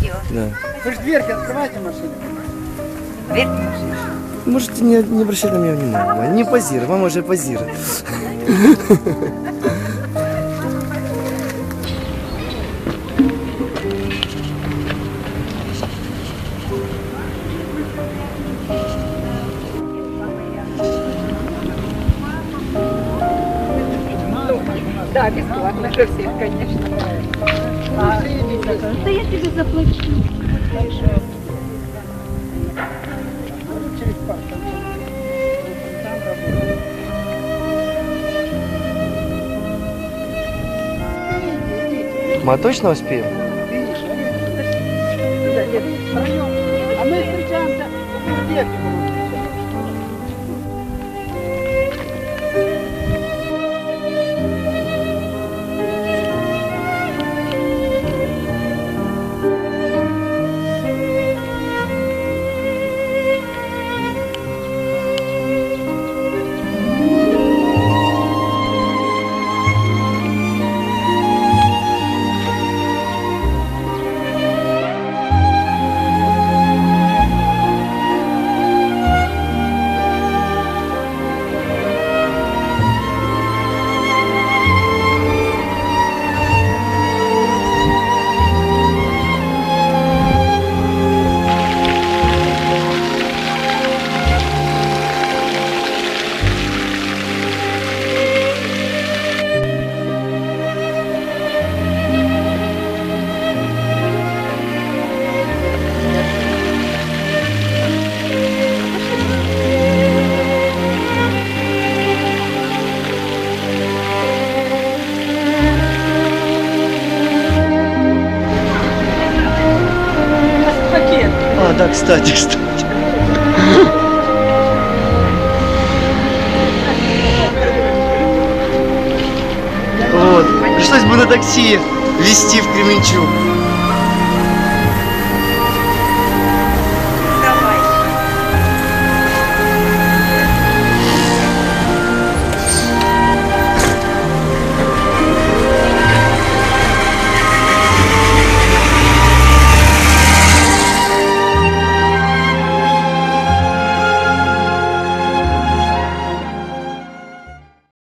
видео. Да. Вы же дверки открывайте машину. Дверь машины. Можете не, не обращать на меня внимания. Не позируй, мама уже позирует. Да, бесплатно для всех, конечно. Да я Мы точно успеем? Видишь, они- А мы встречаемся в. Да, кстати, кстати. Вот. Пришлось бы на такси везти в Кременчуг.